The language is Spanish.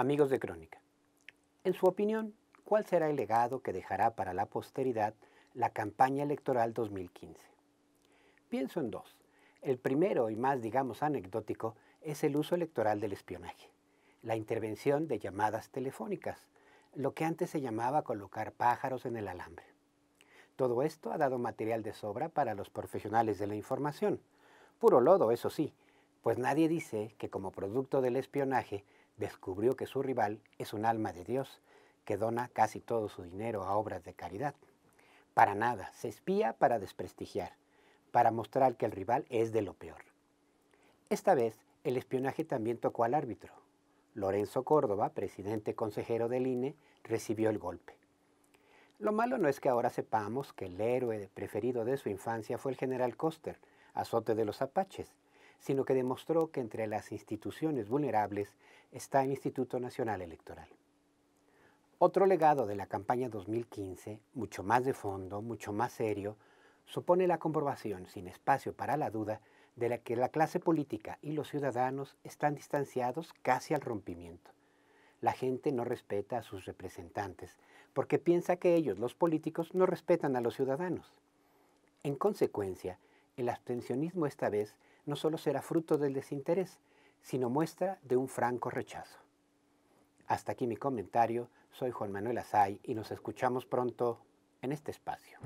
Amigos de Crónica, en su opinión, ¿cuál será el legado que dejará para la posteridad la campaña electoral 2015? Pienso en dos. El primero y más, digamos, anecdótico es el uso electoral del espionaje, la intervención de llamadas telefónicas, lo que antes se llamaba colocar pájaros en el alambre. Todo esto ha dado material de sobra para los profesionales de la información. Puro lodo, eso sí, pues nadie dice que como producto del espionaje descubrió que su rival es un alma de Dios que dona casi todo su dinero a obras de caridad. Para nada, se espía para desprestigiar, para mostrar que el rival es de lo peor. Esta vez, el espionaje también tocó al árbitro. Lorenzo Córdoba, presidente consejero del INE, recibió el golpe. Lo malo no es que ahora sepamos que el héroe preferido de su infancia fue el general Coster, azote de los apaches, sino que demostró que entre las instituciones vulnerables está el Instituto Nacional Electoral. Otro legado de la campaña 2015, mucho más de fondo, mucho más serio, supone la comprobación, sin espacio para la duda, de que la clase política y los ciudadanos están distanciados casi al rompimiento. La gente no respeta a sus representantes porque piensa que ellos, los políticos, no respetan a los ciudadanos. En consecuencia, el abstencionismo esta vez no solo será fruto del desinterés, sino muestra de un franco rechazo. Hasta aquí mi comentario, soy Juan Manuel Azay y nos escuchamos pronto en este espacio.